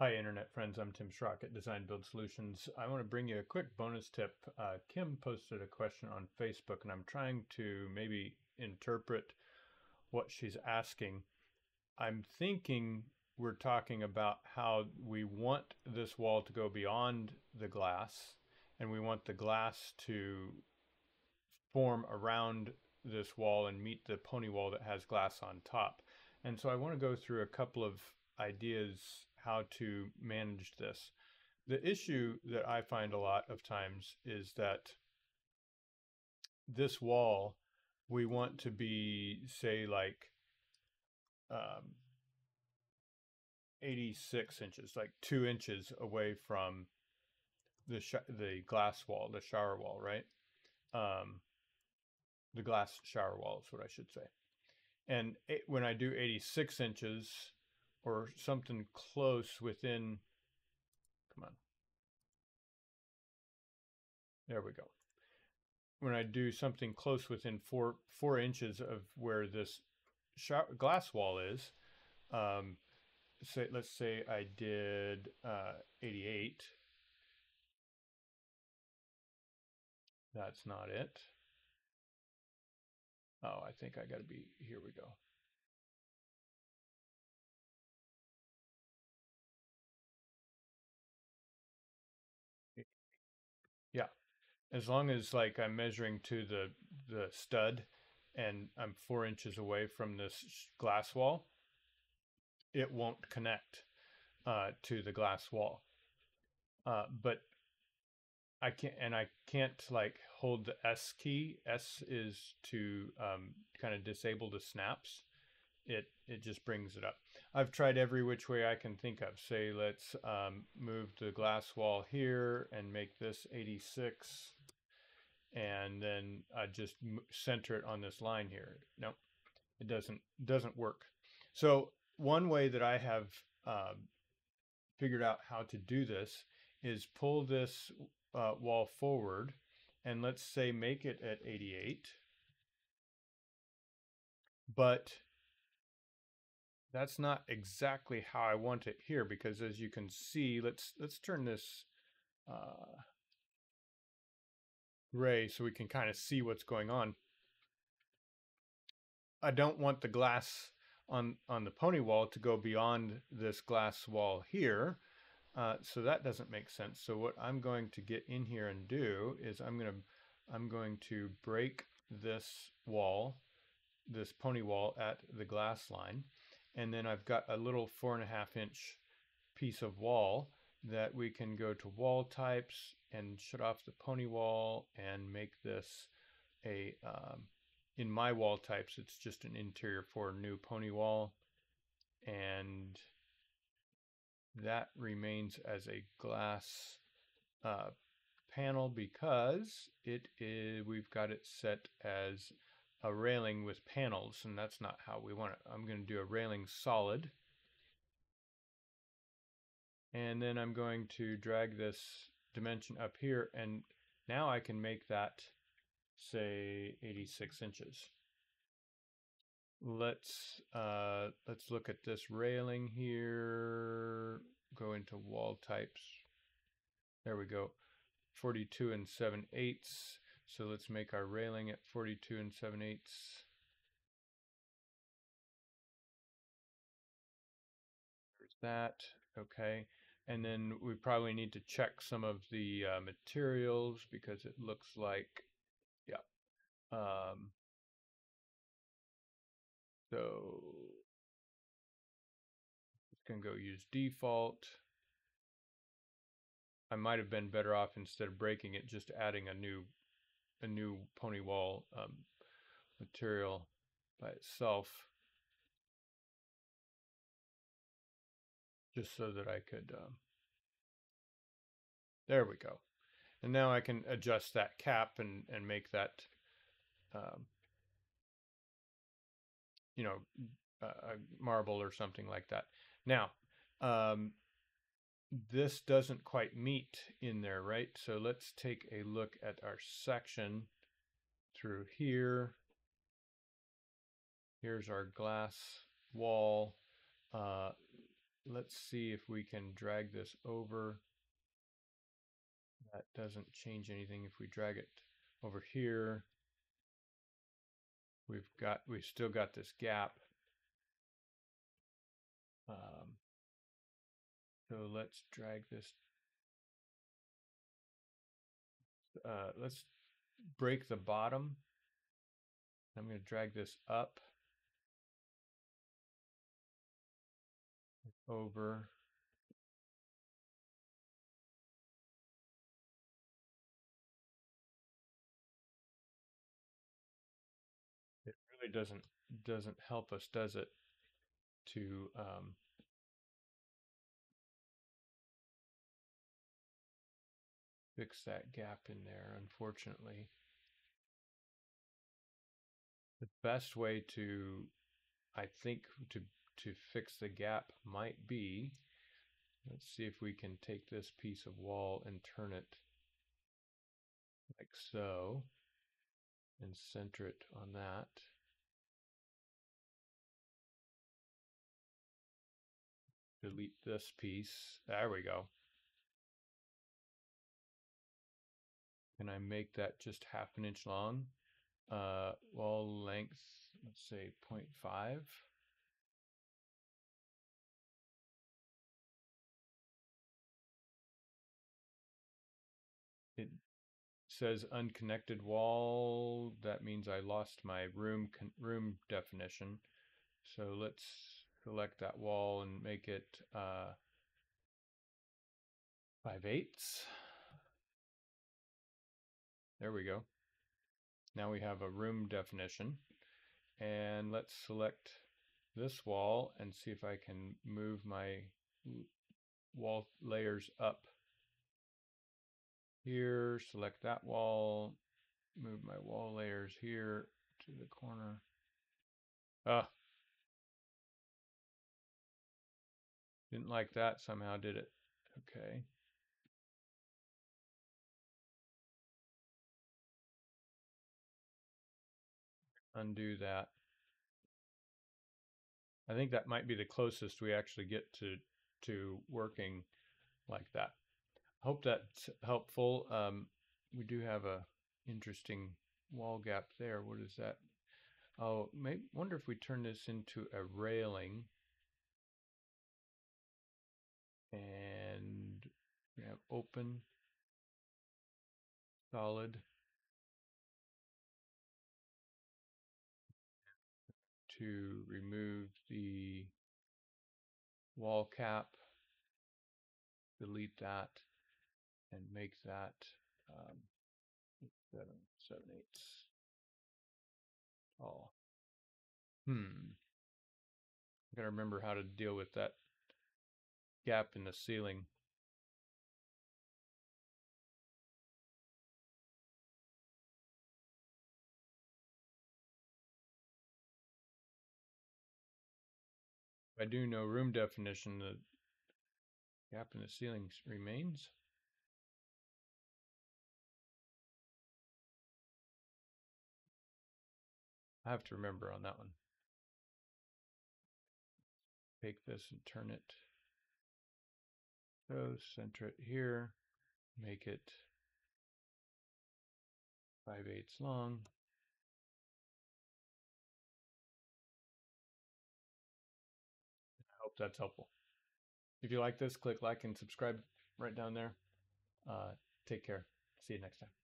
Hi, Internet friends. I'm Tim Schrock at Design Build Solutions. I want to bring you a quick bonus tip. Uh, Kim posted a question on Facebook, and I'm trying to maybe interpret what she's asking. I'm thinking we're talking about how we want this wall to go beyond the glass, and we want the glass to form around this wall and meet the pony wall that has glass on top. And so I want to go through a couple of ideas how to manage this. The issue that I find a lot of times is that this wall, we want to be, say, like um, 86 inches, like two inches away from the the glass wall, the shower wall, right? Um, the glass shower wall is what I should say. And when I do 86 inches, or something close within, come on. There we go. When I do something close within four, four inches of where this glass wall is, um, say, let's say I did uh, 88. That's not it. Oh, I think I got to be, here we go. As long as like I'm measuring to the the stud and I'm four inches away from this glass wall, it won't connect uh, to the glass wall. Uh, but I can't, and I can't like hold the S key. S is to um, kind of disable the snaps it it just brings it up. I've tried every which way I can think of. Say, let's um, move the glass wall here and make this 86, and then I just center it on this line here. No, it doesn't doesn't work. So one way that I have uh, figured out how to do this is pull this uh, wall forward, and let's say make it at 88, but that's not exactly how I want it here because as you can see, let's let's turn this uh, gray so we can kind of see what's going on. I don't want the glass on on the pony wall to go beyond this glass wall here. Uh, so that doesn't make sense. So what I'm going to get in here and do is I'm going to I'm going to break this wall, this pony wall at the glass line and then I've got a little four and a half inch piece of wall that we can go to wall types and shut off the pony wall and make this a, um, in my wall types, it's just an interior for new pony wall. And that remains as a glass uh, panel because it is, we've got it set as a railing with panels, and that's not how we want it. I'm going to do a railing solid. And then I'm going to drag this dimension up here, and now I can make that, say, 86 inches. Let's uh, let's look at this railing here. Go into wall types. There we go. 42 and 7 eighths. So let's make our railing at 42 and 7 eighths. There's that. Okay. And then we probably need to check some of the uh, materials because it looks like, yeah. Um, so to go use default. I might have been better off instead of breaking it, just adding a new a new pony wall um, material by itself just so that I could um, there we go and now I can adjust that cap and and make that um, you know a marble or something like that now um, this doesn't quite meet in there, right? So let's take a look at our section through here. Here's our glass wall. Uh, let's see if we can drag this over. That doesn't change anything. If we drag it over here, we've got, we've still got this gap. Um, so let's drag this. Uh, let's break the bottom. I'm going to drag this up over. It really doesn't doesn't help us does it? To um, fix that gap in there unfortunately. The best way to I think to to fix the gap might be let's see if we can take this piece of wall and turn it like so and center it on that delete this piece there we go Can I make that just half an inch long? Uh, wall length, let's say 0.5. says unconnected wall. That means I lost my room room definition. So let's select that wall and make it uh, 5 eighths. There we go. Now we have a room definition. And let's select this wall and see if I can move my wall layers up. Here, select that wall, move my wall layers here to the corner. Ah. Didn't like that somehow, did it? Okay. undo that. I think that might be the closest we actually get to to working like that. Hope that's helpful. Um, we do have a interesting wall gap there. What is that? Oh, may wonder if we turn this into a railing and we have open, solid, to remove the wall cap, delete that, and make that um, seven, seven eighths tall. Hmm. I gotta remember how to deal with that gap in the ceiling. I do know room definition, the gap in the ceiling remains. I have to remember on that one. Take this and turn it. So center it here, make it 5 eighths long. I hope that's helpful. If you like this, click like and subscribe right down there. Uh, take care. See you next time.